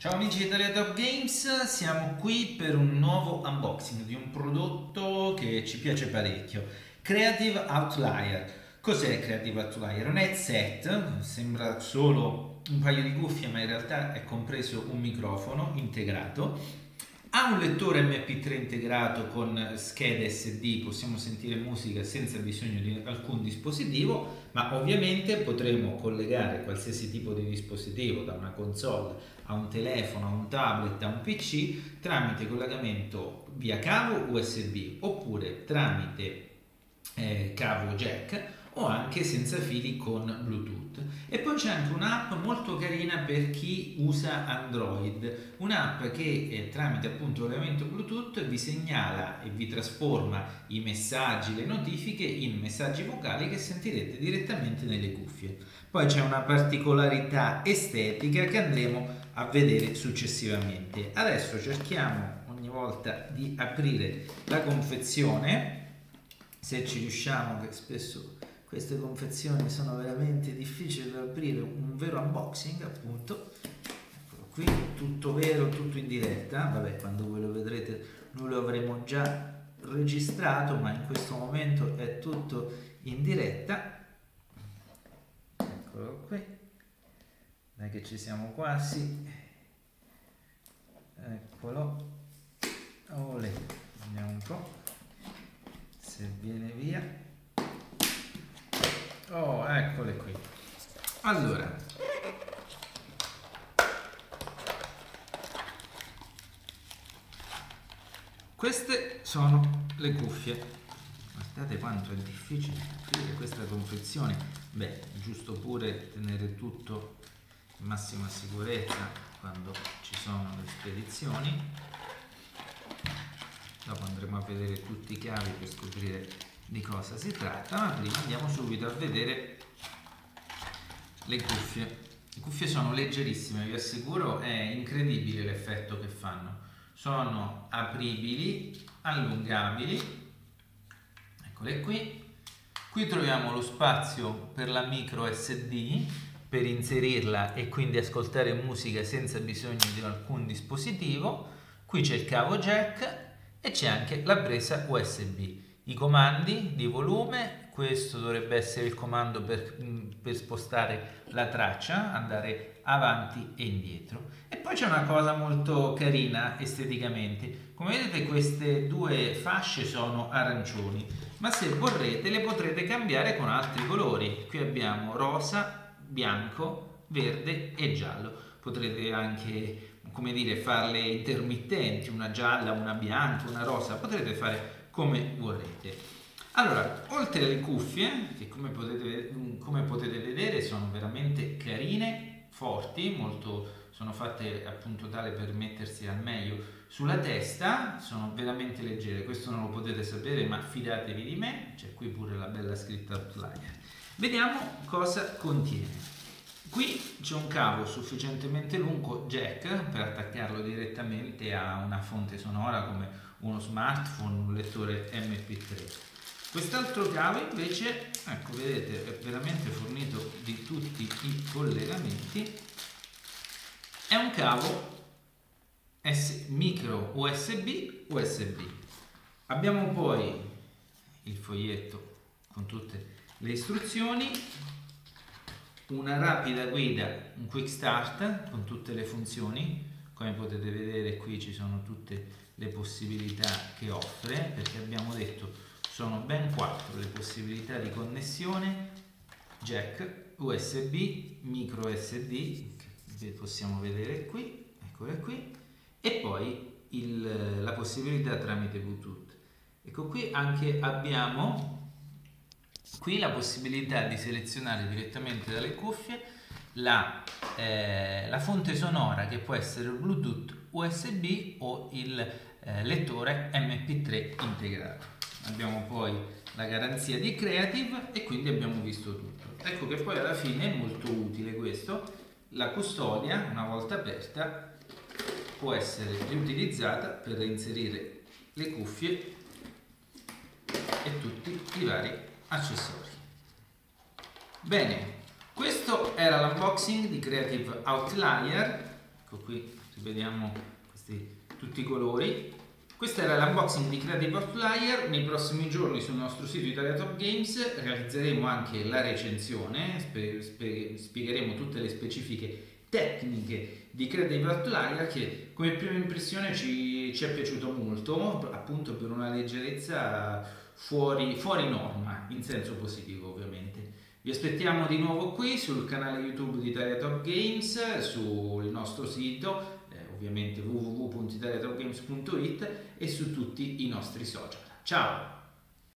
Ciao amici di Italia Top Games, siamo qui per un nuovo unboxing di un prodotto che ci piace parecchio, Creative Outlier. Cos'è Creative Outlier? Un headset, sembra solo un paio di cuffie ma in realtà è compreso un microfono integrato ha un lettore MP3 integrato con schede SD, possiamo sentire musica senza bisogno di alcun dispositivo, ma ovviamente potremo collegare qualsiasi tipo di dispositivo, da una console a un telefono, a un tablet, a un PC, tramite collegamento via cavo USB oppure tramite eh, cavo jack o anche senza fili con Bluetooth. E poi c'è anche un'app molto carina per chi usa Android, un'app che eh, tramite appunto collegamento Bluetooth vi segnala e vi trasforma i messaggi, le notifiche in messaggi vocali che sentirete direttamente nelle cuffie. Poi c'è una particolarità estetica che andremo a vedere successivamente. Adesso cerchiamo ogni volta di aprire la confezione se ci riusciamo che spesso queste confezioni sono veramente difficili da aprire un vero unboxing appunto. Eccolo qui tutto vero tutto in diretta. Vabbè quando voi lo vedrete noi lo avremo già registrato ma in questo momento è tutto in diretta. Eccolo qui. Dai che ci siamo quasi. Eccolo. Olè. vediamo un po' se viene via eccole qui. Allora, queste sono le cuffie. Guardate quanto è difficile aprire questa confezione. Beh, giusto pure tenere tutto in massima sicurezza quando ci sono le spedizioni. Dopo andremo a vedere tutti i cavi per scoprire di cosa si tratta, ma prima andiamo subito a vedere le cuffie. Le cuffie sono leggerissime, vi assicuro, è incredibile l'effetto che fanno. Sono apribili, allungabili, eccole qui. Qui troviamo lo spazio per la micro SD per inserirla e quindi ascoltare musica senza bisogno di alcun dispositivo. Qui c'è il cavo jack e c'è anche la presa USB i comandi di volume, questo dovrebbe essere il comando per, mm, per, spostare la traccia, andare avanti e indietro. E poi c'è una cosa molto carina esteticamente, come vedete queste due fasce sono arancioni, ma se vorrete le potrete cambiare con altri colori. Qui abbiamo rosa, bianco, verde e giallo. Potrete anche come dire, farle intermittenti, una gialla, una bianca, una rosa, potrete fare come vorrete. Allora, oltre alle cuffie, che come potete, come potete vedere sono veramente carine, forti, molto, sono fatte appunto tale per mettersi al meglio sulla testa, sono veramente leggere, questo non lo potete sapere ma fidatevi di me, c'è qui pure la bella scritta outlier. Vediamo cosa contiene. Qui c'è un cavo sufficientemente lungo jack per attaccarlo direttamente a una fonte sonora come uno smartphone, un lettore MP3. Quest'altro cavo invece, ecco vedete, è veramente fornito di tutti i collegamenti. È un cavo micro USB USB. Abbiamo poi il foglietto con tutte le istruzioni, una rapida guida, un quick start con tutte le funzioni. Come potete vedere qui ci sono tutte le possibilità che offre perché abbiamo detto sono ben quattro le possibilità di connessione jack usb micro sd che possiamo vedere qui eccole qui e poi il, la possibilità tramite bluetooth ecco qui anche abbiamo qui la possibilità di selezionare direttamente dalle cuffie la, eh, la fonte sonora che può essere bluetooth usb o il eh, lettore MP3 integrato. Abbiamo poi la garanzia di Creative e quindi abbiamo visto tutto. Ecco che poi alla fine è molto utile questo, la custodia una volta aperta può essere riutilizzata per inserire le cuffie e tutti i vari accessori. Bene, questo era l'unboxing di Creative Outlier. Ecco qui vediamo questi, tutti i colori. Questo era l'unboxing di Creative Outlier, nei prossimi giorni sul nostro sito Italia Top Games realizzeremo anche la recensione, spe- spe- spiegheremo tutte le specifiche tecniche di Creative Outlier che come prima impressione ci, ci, è piaciuto molto, appunto per una leggerezza fuori, fuori norma, in senso positivo ovviamente. Vi aspettiamo di nuovo qui sul canale YouTube di Italia Top Games, sul nostro sito ovviamente www.italiatopgames.it e su tutti i nostri social. Ciao!